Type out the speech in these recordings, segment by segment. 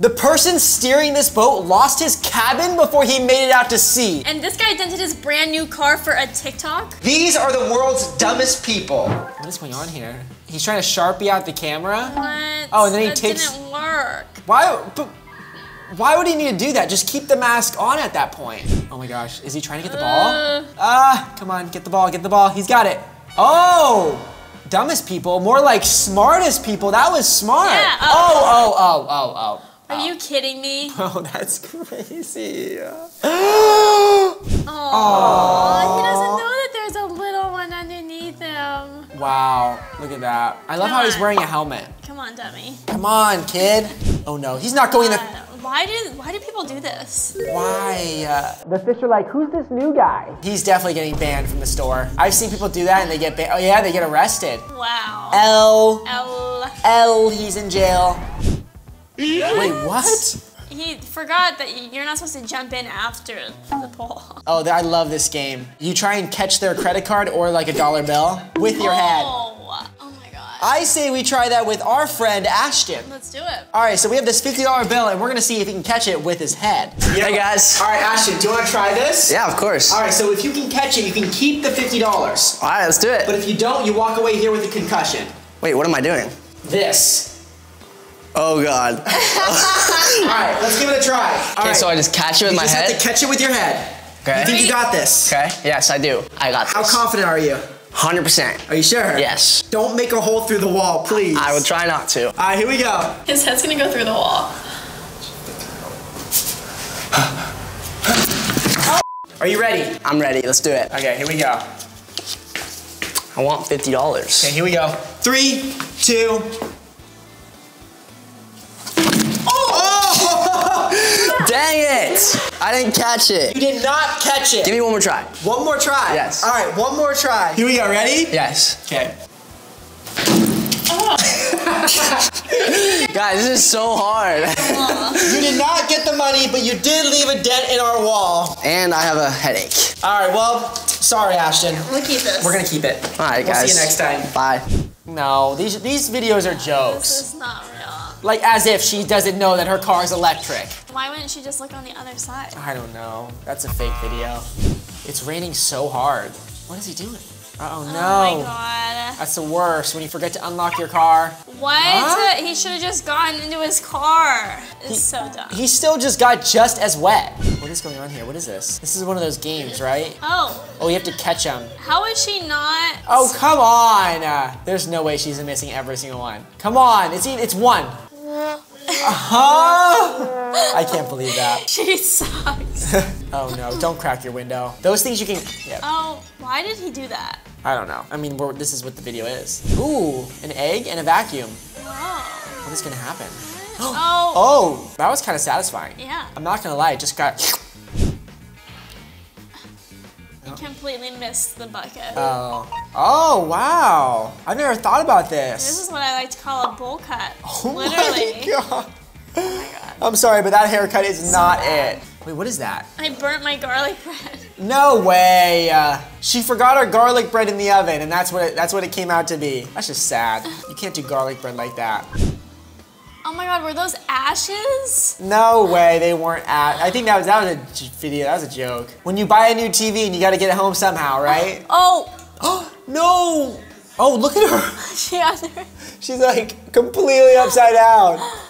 The person steering this boat lost his cabin before he made it out to sea. And this guy dented his brand new car for a TikTok? These are the world's dumbest people. What is going on here? He's trying to Sharpie out the camera? What? Oh, and then he that takes- didn't work. Why, but why would he need to do that? Just keep the mask on at that point. Oh my gosh, is he trying to get the ball? Uh. Ah, come on, get the ball, get the ball. He's got it. Oh, dumbest people, more like smartest people. That was smart. Yeah, Oh, oh, oh, oh, oh. Are you kidding me? Oh, that's crazy. Oh, he doesn't know that there's a little one underneath him. wow, look at that. I love how he's wearing a helmet. Come on, dummy. Come on, kid. Oh no, he's not going to. Uh, why do why do people do this? Why? Uh, the fish are like, who's this new guy? He's definitely getting banned from the store. I've seen people do that and they get banned. Oh yeah, they get arrested. Wow. L. L. L. He's in jail. Wait, what? He forgot that you're not supposed to jump in after the pole. Oh, I love this game. You try and catch their credit card or like a dollar bill with your head. Oh, oh my god. I say we try that with our friend Ashton. Let's do it. All right, so we have this $50 bill and we're gonna see if he can catch it with his head. Hey guys. All right, Ashton, do you wanna try this? Yeah, of course. All right, so if you can catch it, you can keep the $50. All right, let's do it. But if you don't, you walk away here with a concussion. Wait, what am I doing? This. Oh God. All right, let's give it a try. Okay, right. so I just catch it with you my just head. have to catch it with your head. Okay. You think you got this? Okay. Yes, I do. I got How this. How confident are you? Hundred percent. Are you sure? Yes. Don't make a hole through the wall, please. I will try not to. All right, here we go. His head's gonna go through the wall. Are you ready? I'm ready. Let's do it. Okay, here we go. I want fifty dollars. Okay, here we go. Three, two. Dang it! I didn't catch it. you did not catch it. Give me one more try. one more try. Yes. All right, one more try. Here we go. Ready? Yes. Okay. Guys, this is so hard. You did not get the money, but you did leave a dent in our wall. and I have a headache. All right, well, sorry, Ashton. I'm gonna keep this. We're gonna keep it. All right, We'll guys. see you next time. Bye. No, these these videos are jokes. This jokes. is not real. Like as if she doesn't know that her car is electric. Why wouldn't she just look on the other side? I don't know. That's a fake video. It's raining so hard. What is he doing? Uh oh no. Oh my god. That's the worst when you forget to unlock your car. What? Huh? He should have just gotten into his car. It's so dumb. He still just got just as wet. What is going on here? What is this? This is one of those games, right? Oh, Oh, you have to catch him. how is she not? Oh, come on. Uh, there's no way she's missing every single one. Come on. It's it's one. Huh? I can't believe that. She sucks. Oh no, don't crack your window. Those things you can. Yeah, oh, why did he do that? I don't know. I mean, we're, this is what the video is. Ooh, an egg and a vacuum. What is gonna happen? Oh. Oh, that was kind of satisfying. Yeah. I'm not gonna lie, it just got. Completely missed the bucket. Oh. Oh, wow. I've never thought about this this. is what I like to call a bowl cut. Oh Literally. Oh my god. I'm sorry, but that haircut is not bad. it. Wait, what is that? I burnt my garlic bread. No way. Uh, she forgot her garlic bread in the oven, and that's what it, that's what it came out to be. That's just sad. You can't do garlic bread like that. Oh my god, were those ashes? No way, they weren't at. I think that was that was a video. That was a joke. When you buy a new TV and you got to get it home somehow, right? Oh, Oh, no. Oh, look at her. she under. She's like completely upside down.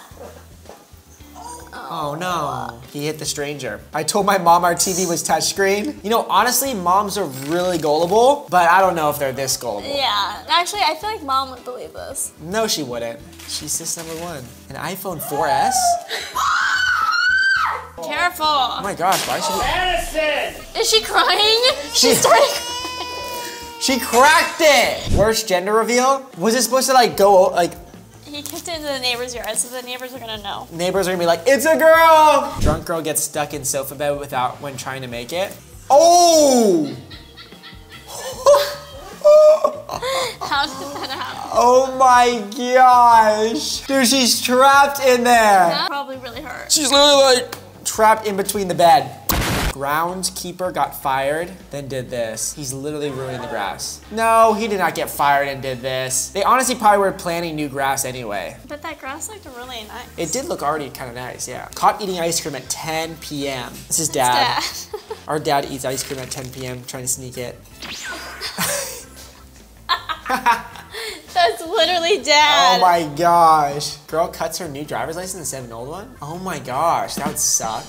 Oh no, he hit the stranger. I told my mom our TV was touchscreen. You know, honestly, moms are really gullible, but I don't know if they're this gullible. Yeah, actually, I feel like mom would believe this. No, she wouldn't. She's sis number one. An iPhone 4S? Careful. Oh my gosh, why should we? Is she crying? She- She started. She cracked it! Worst gender reveal? Was it supposed to like go, like, He kicked it into the neighbor's yard, so the neighbors are gonna know. neighbors are gonna be like, it's a girl! Drunk girl gets stuck in sofa bed without, when trying to make it. Oh! How did that happen? Oh my gosh! Dude, she's trapped in there! That probably really hurt. She's literally like trapped in between the bed. Groundskeeper got fired, then did this. He's literally ruining the grass. No, he did not get fired and did this. They honestly probably were planting new grass anyway. But that grass looked really nice. It did look already kind of nice, yeah. Caught eating ice cream at 10 p.m. This is dad. Dad. Our dad eats ice cream at 10 p.m. trying to sneak it. That's literally dad. Oh my gosh. Girl cuts her new driver's license instead of an old one? Oh my gosh, that would suck.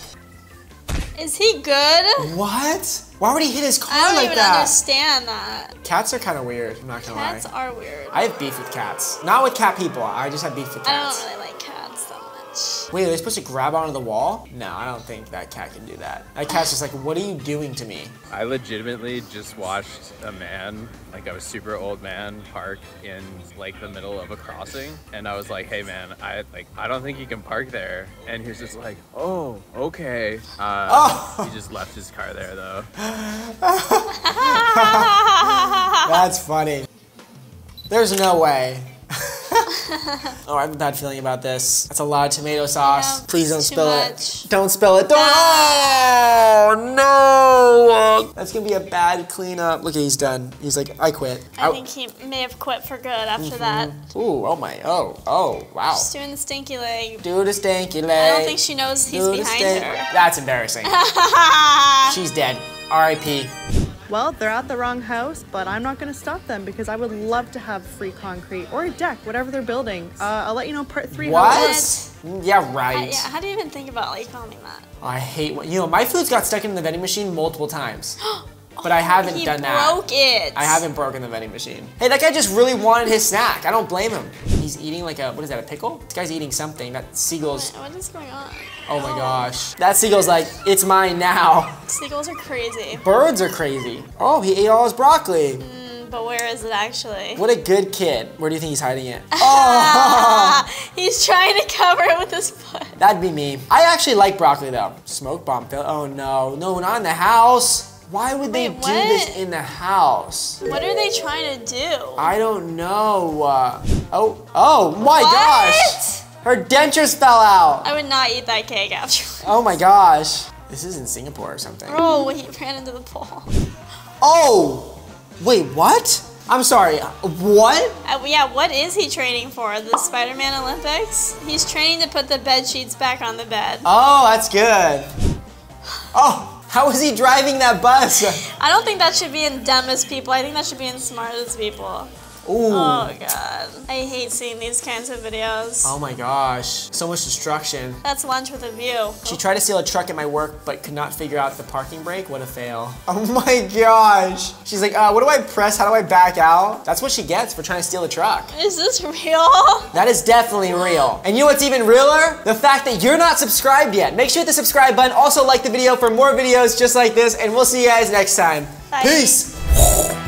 Is he good? What? Why would he hit his car like that? I don't like even that? understand that. Cats are kind of weird, I'm not gonna Cats lie. Cats are weird. I have beef with cats. Not with cat people, I just have beef with I cats. don't really Wait, are they supposed to grab onto the wall? No, I don't think that cat can do that. That cat's just like, what are you doing to me? I legitimately just watched a man, like a super old man, park in like the middle of a crossing, and I was like, "Hey, man, I like I don't think you can park there." And he was just like, "Oh, okay." Uh, Oh. He just left his car there though. That's funny. There's no way. oh, I have a bad feeling about this. That's a lot of tomato sauce. Yeah, Please don't spill much. it. Don't spill it. Don't. Oh, no. That's gonna be a bad cleanup. Look, at he's done. He's like, I quit. I Ow. think he may have quit for good after mm-hmm. that. Ooh, oh my, oh, oh, wow. Just doing the stinky leg. Do the stinky leg. I don't think she knows he's Do behind her. That's embarrassing. She's dead. R.I.P. Well, they're at the wrong house, but I'm not going to stop them because I would love to have free concrete or a deck, whatever they're building. Uh, I'll let you know part three. how it What? Mm, Yeah, right. yeah, how do you even think about like calling that? I hate when, you know, my food's got stuck in the vending machine multiple times. But I haven't done that. broke it. I haven't broken the vending machine. Hey, that guy just really wanted his snack. I don't blame him. He's eating like a, what is that, a pickle? This guy's eating something. That seagull's, What is going on? oh my gosh. That seagull's like, it's mine now. Seagulls are crazy. Birds are crazy. Oh, he ate all his broccoli. Mm, But where is it actually? What a good kid. Where do you think he's hiding it? Oh, He's trying to cover it with his foot. that'd be me. I actually like broccoli though. Smoke bomb. Oh no, no, not in the house. Why would they Wait, do this in the house? What are they trying to do? I don't know. Uh, oh, oh my What? gosh. Her dentures fell out. I would not eat that cake after. Oh my gosh. This is in Singapore or something. Oh, he ran into the pole. Oh, wait, what? I'm sorry, what? Uh, yeah, what is he training for? The Spider-Man Olympics? He's training to put the bed sheets back on the bed. Oh, that's good. Oh, how is he driving that bus? I don't think that should be in dumbest people. I think that should be in smartest people. Ooh. Oh god. I hate seeing these kinds of videos. Oh my gosh, so much destruction. That's lunch with a view. She tried to steal a truck at my work, but could not figure out the parking brake. What a fail. Oh my gosh. She's like, uh, what do I press? How do I back out? That's what she gets for trying to steal a truck. Is this real? That is definitely real. And you know what's even realer? The fact that you're not subscribed yet. Make sure to hit the subscribe button. Also like the video for more videos just like this, and we'll see you guys next time. Bye. Peace.